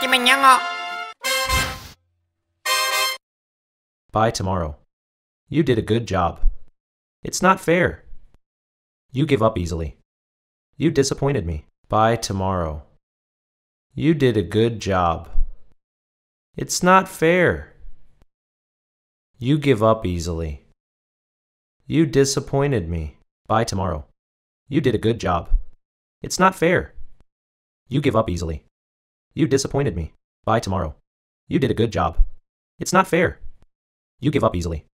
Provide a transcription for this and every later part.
Lucky Manyango. By tomorrow. You did a good job. It's not fair. You give up easily. You disappointed me. By tomorrow. You did a good job. It's not fair. You give up easily. You disappointed me. By tomorrow. You did a good job. It's not fair. You give up easily. You disappointed me. By tomorrow. You did a good job. It's not fair. You give up easily.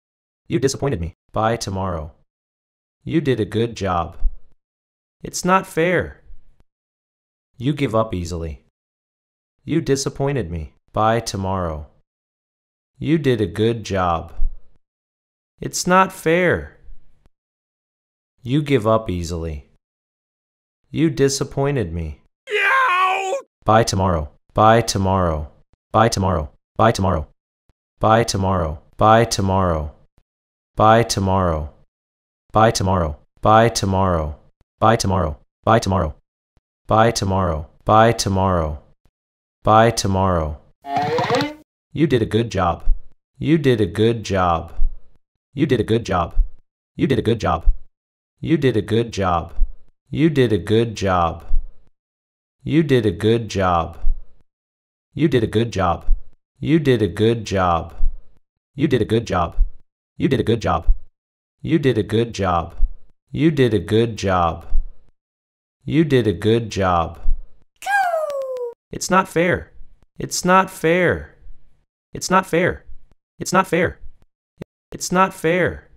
You disappointed me. By tomorrow. You did a good job. It's not fair. You give up easily. You disappointed me. By tomorrow. You did a good job. It's not fair. You give up easily. You disappointed me. By tomorrow. By tomorrow. By tomorrow. By tomorrow. By tomorrow. By tomorrow. By tomorrow. By tomorrow. By tomorrow. By tomorrow. By tomorrow. By tomorrow. By tomorrow. By tomorrow. You did a good job. You did a good job. You did a good job. You did a good job. You did a good job. You did a good job. You did a good job. You did a good job. You did a good job. You did a good job. You did a good job. You did a good job. You did a good job. You did a good job. It's not fair. It's not fair. It's not fair. It's not fair. It's not fair.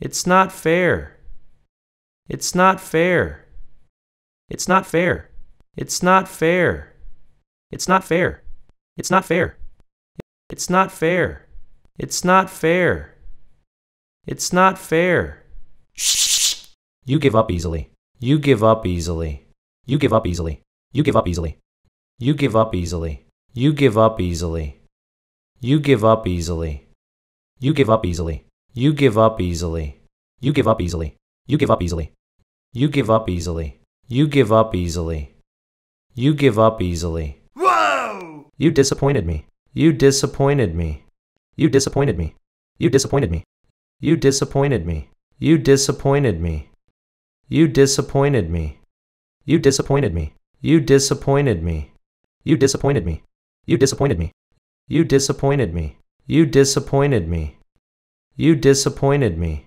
It's not fair. It's not fair. It's not fair. It's not fair. It's not fair. It's not fair. It's not fair. It's not fair. It's not fair. Shh. You give up easily. You give up easily. You give up easily. You give up easily. You give up easily. You give up easily. You give up easily. You give up easily. You give up easily. You give up easily. You give up easily. You give up easily. You give up easily. You give up easily. Whoa! You disappointed me. You disappointed me. You disappointed me. You disappointed me. You disappointed me. You disappointed me. You disappointed me. You disappointed me. You disappointed me. You disappointed me. You disappointed me. You disappointed me. You disappointed me. You disappointed me.